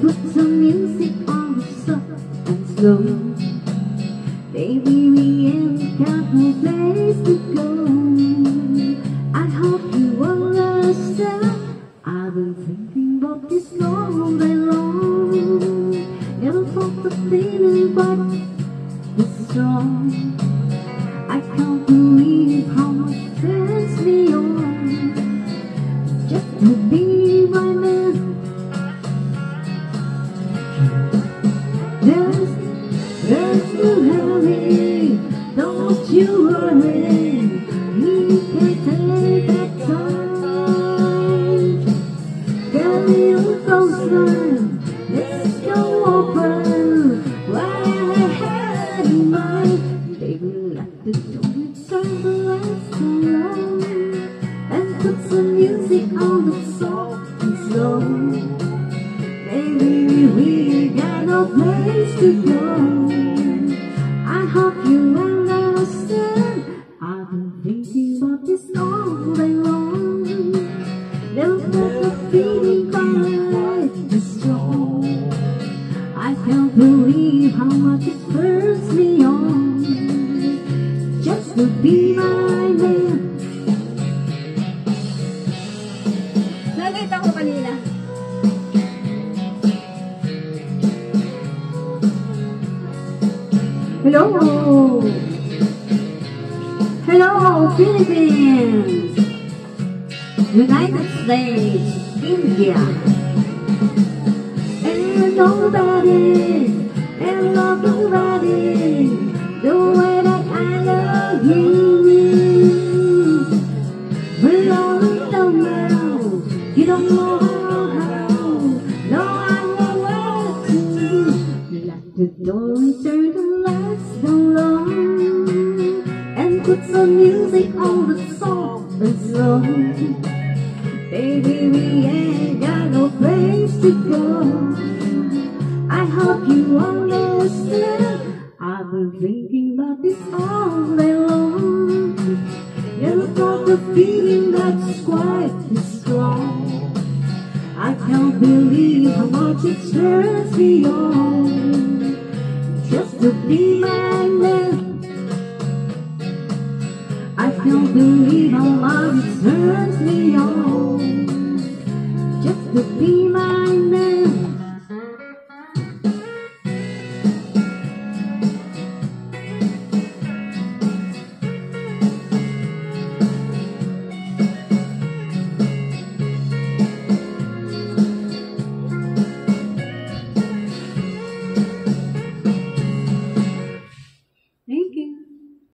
Put some music on soft and slow Baby, we ain't got no place to go I hope you understand. I've been thinking about this all day long. Never thought the feeling was this strong. There's, there's no hurry, don't you worry. You can take that time. Little closer, let's go I had in mind can't believe how much it turns me on. Just to be my man. Nakita ko kanina. Hello! Hello, Philippines! United States, India. Nobody, and love nobody, the way that I love you. We're all alone now, you don't know how. No, I know what to do. Lock the door turn the lights down low. And put some music on the soft and slow. Baby, we ain't got no place to go. all day long. Never felt a feeling that's quite this strong. I can't believe how much it turns me on just to be my man. I can't believe how much it turns me on just to be my